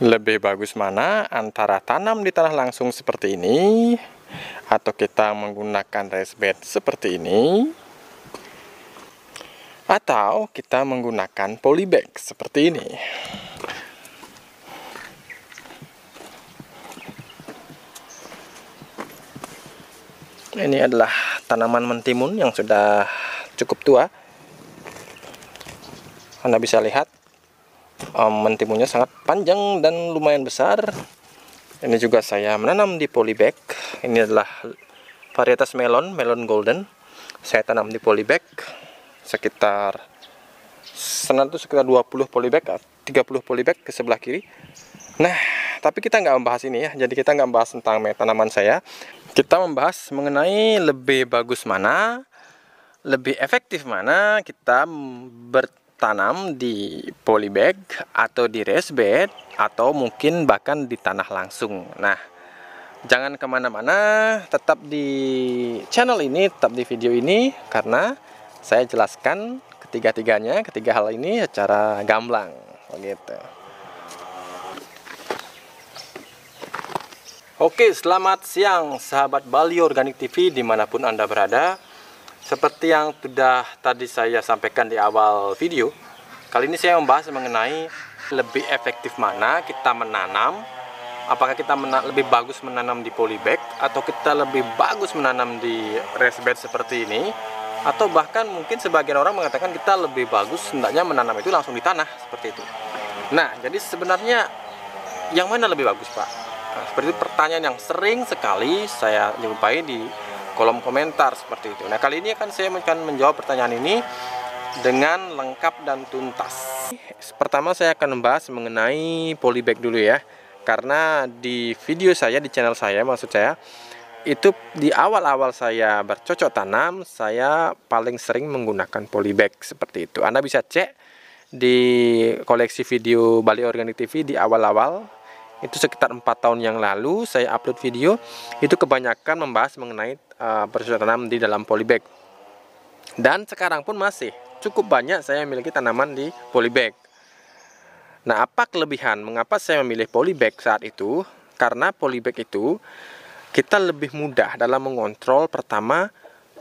Lebih bagus mana antara tanam di tanah langsung seperti ini atau kita menggunakan raised bed seperti ini atau kita menggunakan polybag seperti ini. Ini adalah tanaman mentimun yang sudah cukup tua. Anda bisa lihat um, mentimunnya sangat panjang dan lumayan besar. Ini juga saya menanam di polybag. Ini adalah varietas melon melon golden. Saya tanam di polybag sekitar sana itu sekitar 20 polybag 30 polybag ke sebelah kiri. Nah tapi kita nggak membahas ini ya. Jadi kita nggak membahas tentang tanaman saya. Kita membahas mengenai lebih bagus mana lebih efektif mana kita ber tanam di polybag atau di raised bed atau mungkin bahkan di tanah langsung nah jangan ke mana-mana tetap di channel ini tetap di video ini karena saya jelaskan ketiga-tiganya ketiga hal ini secara gamblang begitu Oke, selamat siang sahabat Bali Organik TV di mana pun Anda berada. Seperti yang sudah tadi saya sampaikan di awal video, kali ini saya membahas mengenai lebih efektif mana kita menanam. Apakah kita mena lebih bagus menanam di polybag atau kita lebih bagus menanam di raised seperti ini atau bahkan mungkin sebagian orang mengatakan kita lebih bagus hendaknya menanam itu langsung di tanah seperti itu. Nah, jadi sebenarnya yang mana lebih bagus, Pak? Nah, seperti pertanyaan yang sering sekali saya jumpai di kolom komentar seperti itu. Nah, kali ini akan saya akan menjawab pertanyaan ini dengan lengkap dan tuntas. Pertama saya akan membahas mengenai polybag dulu ya. Karena di video saya di channel saya maksud saya itu di awal-awal saya bercocok tanam saya paling sering menggunakan polybag seperti itu. Anda bisa cek di koleksi video Bali Organic TV di awal-awal itu sekitar empat tahun yang lalu saya upload video itu kebanyakan membahas mengenai uh, tanam di dalam polybag. Dan sekarang pun masih cukup banyak saya memiliki tanaman di polybag. Nah apa kelebihan? Mengapa saya memilih polybag saat itu? Karena polybag itu kita lebih mudah dalam mengontrol pertama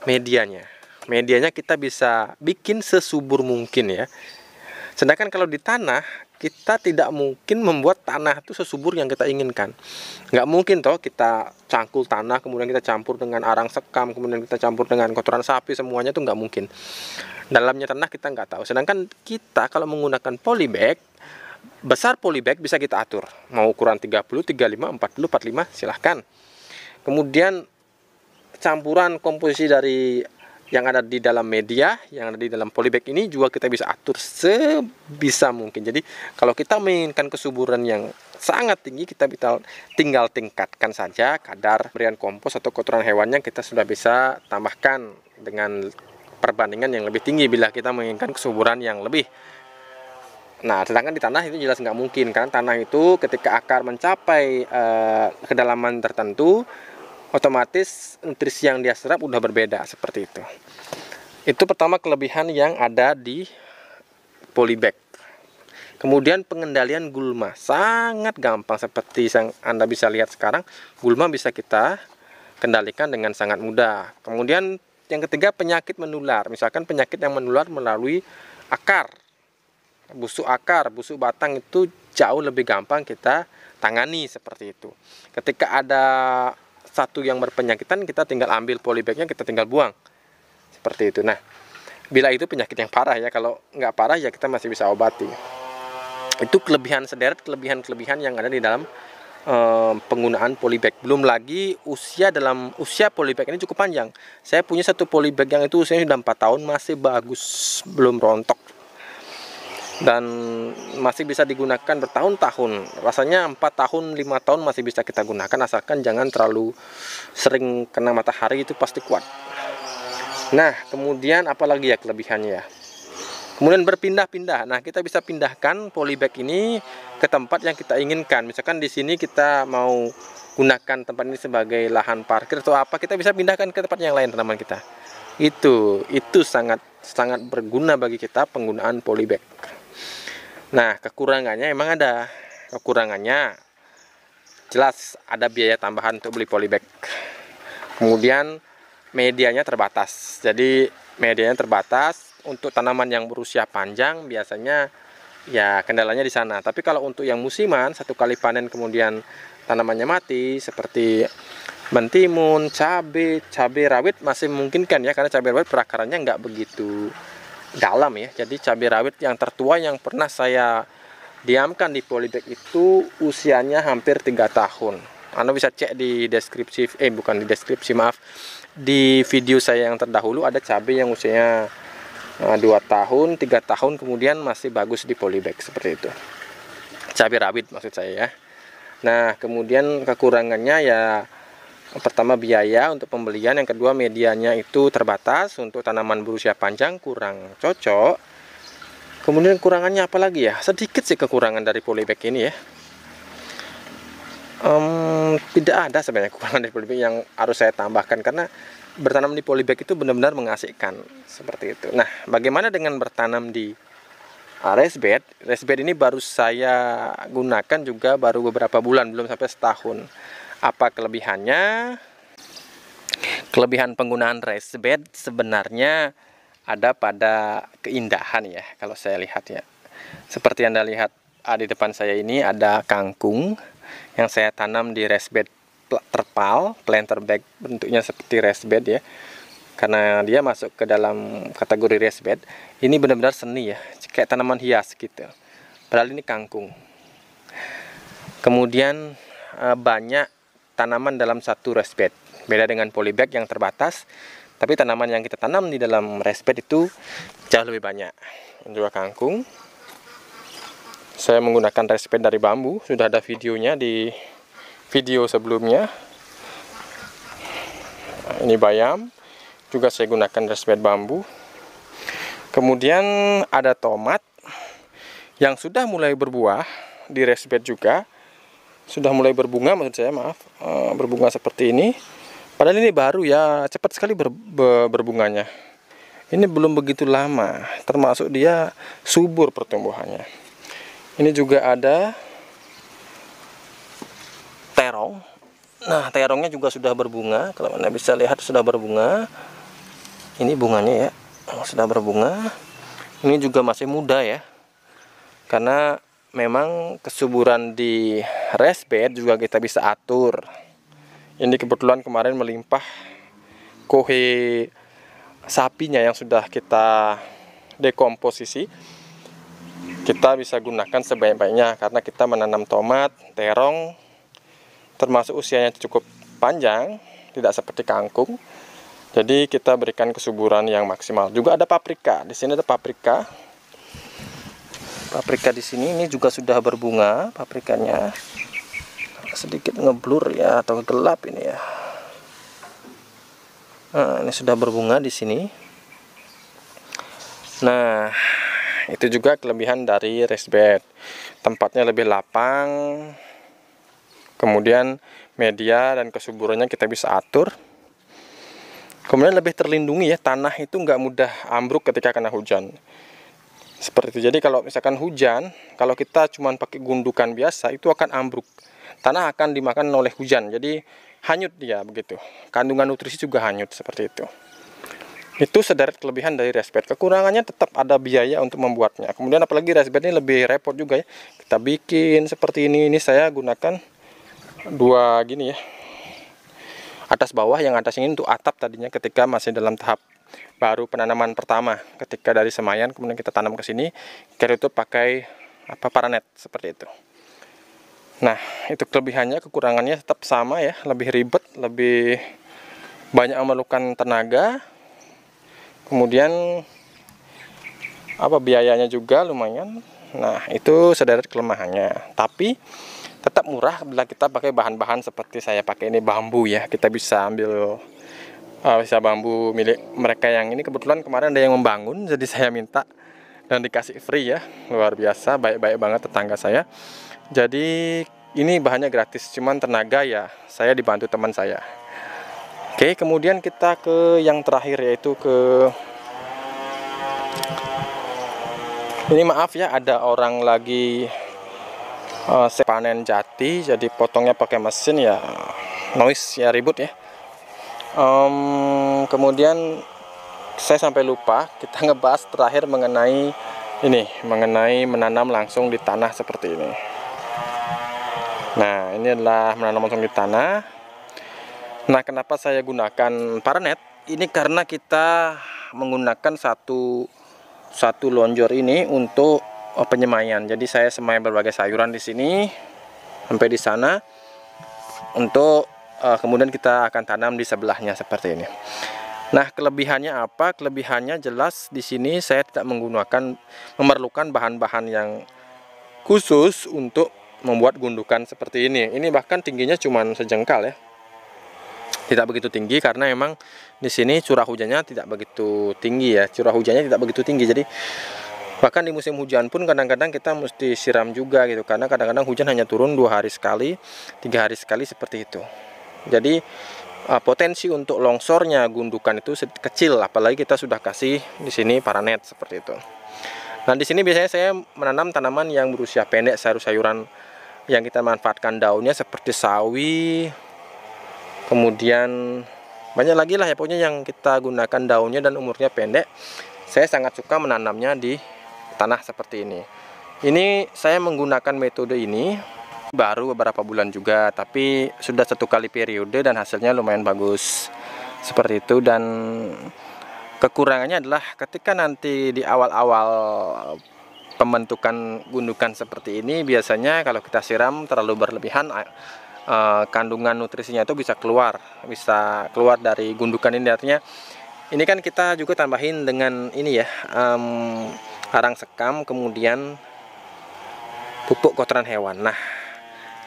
medianya. Medianya kita bisa bikin sesubur mungkin ya. Sedangkan kalau di tanah kita tidak mungkin membuat tanah itu sesubur yang kita inginkan. Nggak mungkin toh kita cangkul tanah, kemudian kita campur dengan arang sekam, kemudian kita campur dengan kotoran sapi, semuanya itu nggak mungkin. Dalamnya tanah kita nggak tahu. Sedangkan kita kalau menggunakan polybag, besar polybag bisa kita atur. Mau ukuran 30, 35, 40, 45, silahkan. Kemudian campuran komposisi dari yang ada di dalam media, yang ada di dalam polybag ini juga kita bisa atur sebisa mungkin. Jadi kalau kita menginginkan kesuburan yang sangat tinggi, kita tinggal tingkatkan saja kadar berian kompos atau kotoran hewannya kita sudah bisa tambahkan dengan perbandingan yang lebih tinggi bila kita menginginkan kesuburan yang lebih. Nah, sedangkan di tanah itu jelas nggak mungkin karena tanah itu ketika akar mencapai uh, kedalaman tertentu otomatis nutrisi yang dia serap udah berbeda seperti itu. Itu pertama kelebihan yang ada di polybag. Kemudian pengendalian gulma sangat gampang seperti yang Anda bisa lihat sekarang. Gulma bisa kita kendalikan dengan sangat mudah. Kemudian yang ketiga penyakit menular. Misalkan penyakit yang menular melalui akar. Busuk akar, busuk batang itu jauh lebih gampang kita tangani seperti itu. Ketika ada satu yang berpenyakitan kita tinggal ambil polybagnya kita tinggal buang. Seperti itu. Nah bila itu penyakit yang parah ya kalau nggak parah ya kita masih bisa obati. Itu kelebihan sederet kelebihan-kelebihan yang ada di dalam uh, penggunaan polybag. Belum lagi usia dalam usia polybag ini cukup panjang. Saya punya satu polybag yang itu usianya sudah 4 tahun masih bagus belum rontok dan masih bisa digunakan bertahun-tahun. Rasanya 4 tahun 5 tahun masih bisa kita gunakan asalkan jangan terlalu sering kena matahari itu pasti kuat. Nah kemudian apalagi ya kelebihannya kemudian berpindah-pindah. Nah kita bisa pindahkan polybag ini ke tempat yang kita inginkan. Misalkan di sini kita mau gunakan tempat ini sebagai lahan parkir atau apa kita bisa pindahkan ke tempat yang lain teman kita. Itu itu sangat sangat berguna bagi kita penggunaan polybag Nah, kekurangannya emang ada. kekurangannya jelas ada biaya tambahan untuk beli polybag. Kemudian medianya terbatas. Jadi medianya terbatas untuk tanaman yang berusia panjang biasanya ya kendalanya di sana. Tapi kalau untuk yang musiman satu kali panen kemudian tanamannya mati seperti mentimun, cabai, cabai rawit masih memungkinkan ya karena cabai rawit perakarannya nggak begitu dalam ya. Jadi cabai rawit yang tertua yang pernah saya diamkan di polybag itu usianya hampir tiga tahun. Anda bisa cek di deskripsi, eh bukan di deskripsi maaf, di video saya yang terdahulu ada cabai yang usianya eh, dua tahun, tiga tahun kemudian masih bagus di polybag seperti itu. Cabai rawit maksud saya ya. Nah kemudian kekurangannya ya pertama biaya untuk pembelian. Yang kedua medianya itu terbatas. Untuk tanaman berusia panjang kurang cocok. Kemudian kurangannya apa lagi ya? Sedikit sih kekurangan dari polybag ini ya. Um, tidak ada sebenarnya kekurangan dari polybag yang harus saya tambahkan. Karena bertanam di polybag itu benar-benar mengasihkan. Seperti itu. Nah bagaimana dengan bertanam di uh, raised bed? Raised bed ini baru saya gunakan juga baru beberapa bulan. Belum sampai setahun apa kelebihannya? Kelebihan penggunaan raised bed sebenarnya ada pada keindahan ya kalau saya lihat ya. Seperti Anda lihat ah, di depan saya ini ada kangkung yang saya tanam di raised bed terpal, planter bag bentuknya seperti raised bed ya. Karena dia masuk ke dalam kategori raised bed, ini benar-benar seni ya, kayak tanaman hias gitu. Padahal ini kangkung. Kemudian ah, banyak tanaman dalam satu raised bed. Beda dengan polybag yang terbatas, tapi tanaman yang kita tanam di dalam raised bed itu jauh lebih banyak. Juga kangkung. Saya menggunakan raised bed dari bambu, sudah ada videonya di video sebelumnya. Ini bayam, juga saya gunakan raised bed bambu. Kemudian ada tomat yang sudah mulai berbuah di raised bed juga sudah mulai berbunga maksud saya maaf uh, berbunga seperti ini. Padahal ini baru ya cepat sekali ber, ber, berbunganya. Ini belum begitu lama termasuk dia subur pertumbuhannya. Ini juga ada terong. Nah terongnya juga sudah berbunga. Kalau anda bisa lihat sudah berbunga. Ini bunganya ya sudah berbunga. Ini juga masih muda ya karena memang kesuburan di rest bed juga kita bisa atur. Ini kebetulan kemarin melimpah kohe sapinya yang sudah kita dekomposisi. Kita bisa gunakan sebaik-baiknya karena kita menanam tomat, terong termasuk usianya cukup panjang tidak seperti kangkung. Jadi kita berikan kesuburan yang maksimal. Juga ada paprika. Di sini ada paprika. Paprika di sini ini juga sudah berbunga paprikanya sedikit ngeblur ya atau gelap ini ya. Nah, ini sudah berbunga di sini. Nah itu juga kelebihan dari raised bed. Tempatnya lebih lapang kemudian media dan kesuburannya kita bisa atur. Kemudian lebih terlindungi ya tanah itu nggak mudah ambruk ketika kena hujan. Seperti itu. Jadi kalau misalkan hujan kalau kita cuma pakai gundukan biasa itu akan ambruk tanah akan dimakan oleh hujan jadi hanyut dia begitu. Kandungan nutrisi juga hanyut seperti itu. Itu sederet kelebihan dari resbed kekurangannya tetap ada biaya untuk membuatnya. Kemudian apalagi resbed ini lebih repot juga ya. Kita bikin seperti ini ini saya gunakan dua gini ya. Atas bawah yang atas ini untuk atap tadinya ketika masih dalam tahap baru penanaman pertama. Ketika dari semayan kemudian kita tanam ke sini. Kita itu pakai apa paranet seperti itu nah itu kelebihannya kekurangannya tetap sama ya lebih ribet lebih banyak memerlukan tenaga. Kemudian apa biayanya juga lumayan. Nah itu sederet kelemahannya. Tapi tetap murah bila kita pakai bahan-bahan seperti saya pakai ini bambu ya. Kita bisa ambil uh, bisa bambu milik mereka yang ini. Kebetulan kemarin ada yang membangun jadi saya minta dan dikasih free ya. Luar biasa baik-baik banget tetangga saya. Jadi ini bahannya gratis cuman tenaga ya saya dibantu teman saya. Oke kemudian kita ke yang terakhir yaitu ke ini maaf ya ada orang lagi uh, panen jati jadi potongnya pakai mesin ya. Noise ya ribut ya. Um, kemudian saya sampai lupa kita ngebahas terakhir mengenai ini mengenai menanam langsung di tanah seperti ini nah ini adalah menanam langsung di tanah nah kenapa saya gunakan paranet ini karena kita menggunakan satu satu lonjor ini untuk oh, penyemaian. Jadi saya semai berbagai sayuran di sini sampai di sana untuk uh, kemudian kita akan tanam di sebelahnya seperti ini. Nah, kelebihannya apa? Kelebihannya jelas di sini saya tidak menggunakan memerlukan bahan-bahan yang khusus untuk membuat gundukan seperti ini. Ini bahkan tingginya cuma sejengkal ya. Tidak begitu tinggi karena memang di sini curah hujannya tidak begitu tinggi ya. Curah hujannya tidak begitu tinggi. Jadi bahkan di musim hujan pun kadang-kadang kita mesti siram juga gitu karena kadang-kadang hujan hanya turun dua hari sekali tiga hari sekali seperti itu jadi uh, potensi untuk longsornya gundukan itu kecil apalagi kita sudah kasih di sini paranet seperti itu nah di sini biasanya saya menanam tanaman yang berusia pendek sayur-sayuran yang kita manfaatkan daunnya seperti sawi kemudian banyak lagi lah ya pokoknya yang kita gunakan daunnya dan umurnya pendek saya sangat suka menanamnya di tanah seperti ini. Ini saya menggunakan metode ini baru beberapa bulan juga, tapi sudah satu kali periode dan hasilnya lumayan bagus. Seperti itu dan kekurangannya adalah ketika nanti di awal-awal pembentukan gundukan seperti ini biasanya kalau kita siram terlalu berlebihan uh, kandungan nutrisinya itu bisa keluar, bisa keluar dari gundukan ini artinya ini kan kita juga tambahin dengan ini ya um, arang sekam kemudian pupuk kotoran hewan nah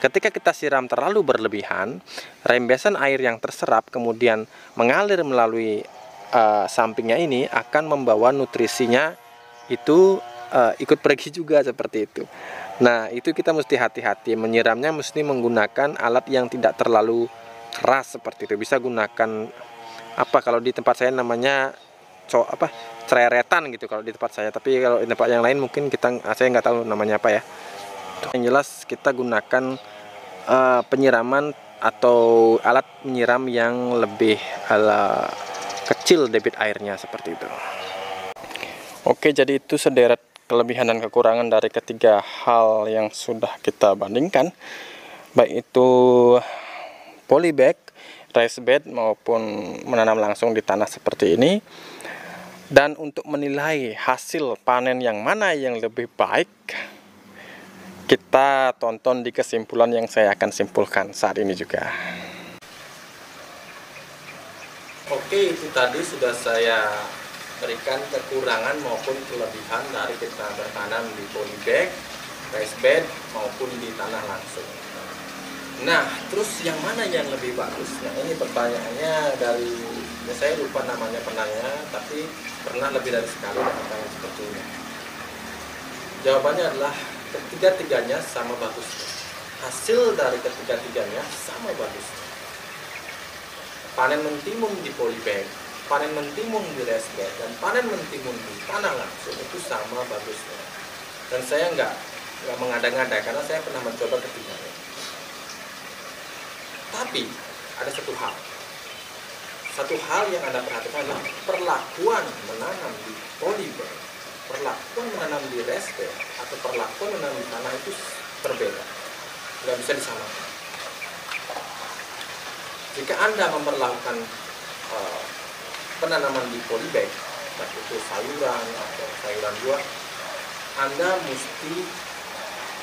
ketika kita siram terlalu berlebihan rembesan air yang terserap kemudian mengalir melalui uh, sampingnya ini akan membawa nutrisinya itu uh, ikut pergi juga seperti itu. Nah itu kita mesti hati-hati. Menyiramnya mesti menggunakan alat yang tidak terlalu keras seperti itu. Bisa gunakan apa kalau di tempat saya namanya co apa cereretan gitu kalau di tempat saya. Tapi kalau di tempat yang lain mungkin kita saya nggak tahu namanya apa ya yang jelas kita gunakan uh, penyiraman atau alat menyiram yang lebih ala kecil debit airnya seperti itu. Oke jadi itu sederet kelebihan dan kekurangan dari ketiga hal yang sudah kita bandingkan baik itu polybag raised bed maupun menanam langsung di tanah seperti ini. Dan untuk menilai hasil panen yang mana yang lebih baik, kita tonton di kesimpulan yang saya akan simpulkan saat ini juga. Oke, itu tadi sudah saya berikan kekurangan maupun kelebihan dari kita bertanam di polybag, raised bed maupun di tanah langsung. Nah, terus yang mana yang lebih bagus? Nah, ini pertanyaannya dari ya saya lupa namanya penanya, tapi pernah lebih dari sekali pertanyaan seperti ini jawabannya adalah ketiga-tiganya sama bagus. Hasil dari ketiga-tiganya sama bagus. Panen mentimun di polybag panen mentimun di resbed dan panen mentimun di tanah langsung itu sama bagusnya dan saya nggak nggak mengada-ngada karena saya pernah mencoba ketiganya. Tapi ada satu hal. Satu hal yang Anda perhatikan adalah perlakuan menanam di polybag, perlakuan menanam di reste atau perlakuan menanam di tanah itu berbeda. Nggak bisa disamakan. Jika Anda memperlakukan uh, penanaman di polybag, baik itu sayuran atau sayuran buah, Anda mesti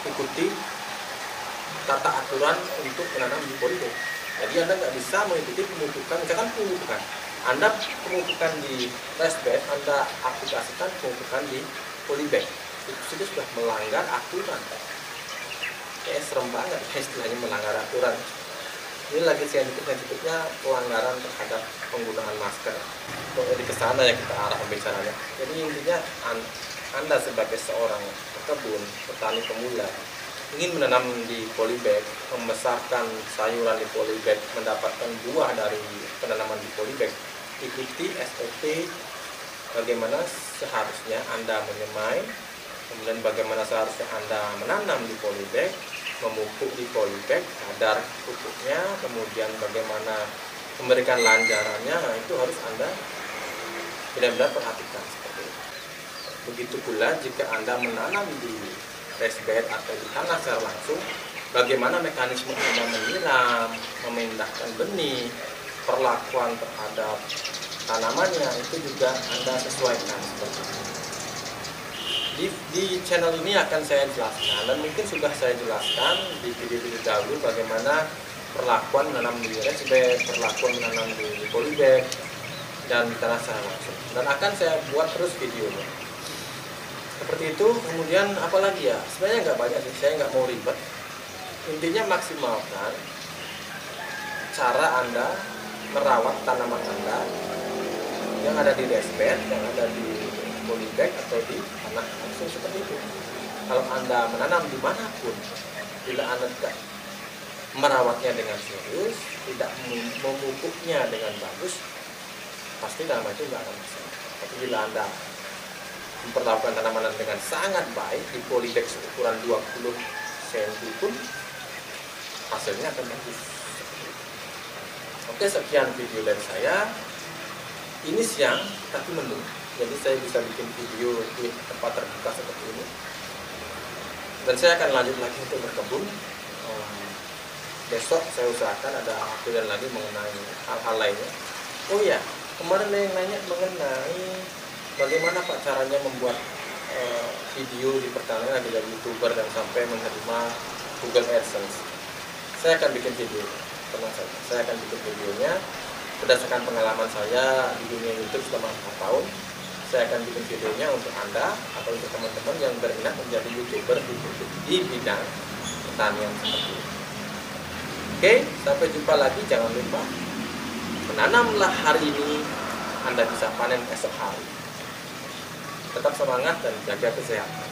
ikuti tata aturan untuk menanam di polybag jadi Anda nggak bisa mengikuti pemupukan, misalkan pemupukan. Anda pemupukan di test bed, Anda aplikasikan pemupukan di polybag. Itu sudah sudah melanggar aturan. Kayak serem banget istilahnya melanggar aturan. Ini lagi dikit yang pelanggaran terhadap penggunaan masker. Jadi ke sana ya kita arah pembicaranya. Jadi intinya Anda sebagai seorang pekebun, petani pemula, ingin menanam di polybag, membesarkan sayuran di polybag, mendapatkan buah dari penanaman di polybag, ikuti SOP bagaimana seharusnya Anda menyemai, kemudian bagaimana seharusnya Anda menanam di polybag, memupuk di polybag kadar pupuknya kemudian bagaimana memberikan lanjarannya nah itu harus anda benar-benar perhatikan seperti itu. Begitu pula jika anda menanam di raised bed atau di tanah secara langsung bagaimana mekanisme anda menyiram memindahkan benih perlakuan terhadap tanamannya itu juga anda sesuaikan seperti itu. Di, di channel ini akan saya jelaskan dan mungkin sudah saya jelaskan di video-video dahulu bagaimana perlakuan menanam di bed, perlakuan menanam di polybag dan di tanah secara langsung. Dan akan saya buat terus videonya. Seperti itu kemudian apalagi ya? Sebenarnya nggak banyak sih saya nggak mau ribet. Intinya maksimalkan cara anda merawat tanaman anda yang ada di dashbed yang ada di polybag atau di tanah langsung seperti itu. Kalau Anda menanam di mana pun, bila Anda tidak merawatnya dengan serius, tidak memupuknya dengan bagus, pasti tanaman itu nggak akan masalah. Tapi bila Anda memperlakukan tanaman dengan sangat baik di polybag ukuran 20 cm pun hasilnya akan bagus. Oke, sekian video dari saya. Ini siang, tapi mendung jadi saya bisa bikin video di tempat terbuka seperti ini. Dan saya akan lanjut lagi untuk berkebun. Um, besok saya usahakan ada update lagi mengenai hal-hal lainnya. Oh ya kemarin yang nanya mengenai bagaimana pak caranya membuat uh, video di pertanian dari youtuber dan sampai menerima Google AdSense. Saya akan bikin video tenang saja saya akan bikin videonya berdasarkan pengalaman saya di dunia YouTube selama 4 tahun saya akan bikin videonya untuk Anda atau untuk teman-teman yang berminat menjadi YouTuber di, di bidang pertanian seperti ini. Oke, sampai jumpa lagi. Jangan lupa menanamlah hari ini, Anda bisa panen esok hari. Tetap semangat dan jaga kesehatan.